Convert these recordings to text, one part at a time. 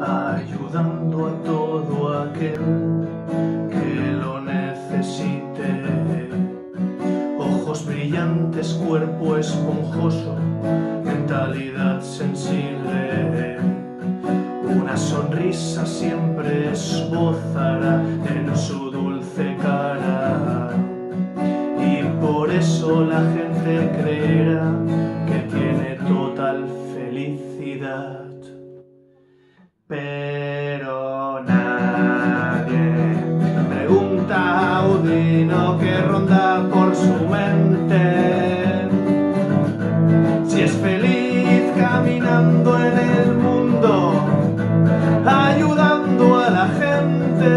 ayudando a todo aquel que lo necesite. Ojos brillantes, cuerpo esponjoso, mentalidad sensible. Una sonrisa siempre esbozará en su dulce cara. Y por eso la gente creerá que ronda por su mente. Si es feliz caminando en el mundo, ayudando a la gente.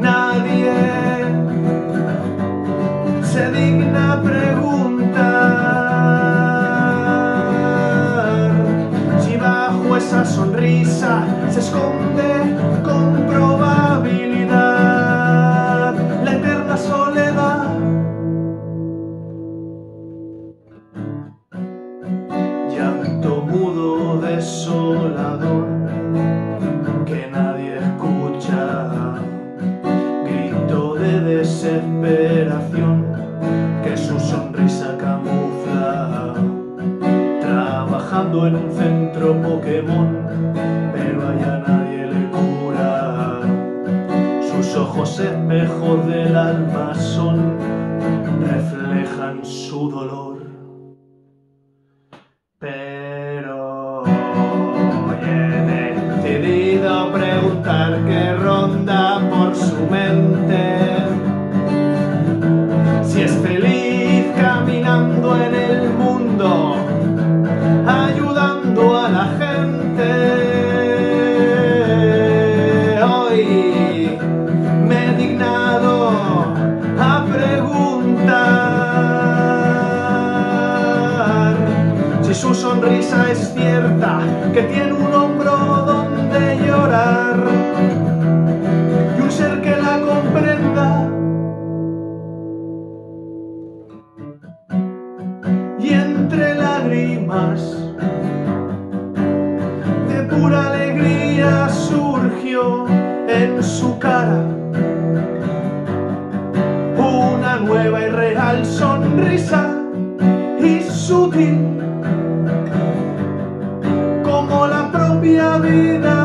Nadie se digna preguntar si bajo esa sonrisa se esconde desesperación que su sonrisa camufla, trabajando en un centro Pokémon, pero allá nadie le cura. Sus ojos espejos del alma son, reflejan su dolor. Sonrisa es cierta, que tiene un hombro donde llorar y un ser que la comprenda. Y entre lágrimas de pura alegría surgió en su cara una nueva y real sonrisa y sutil propia vida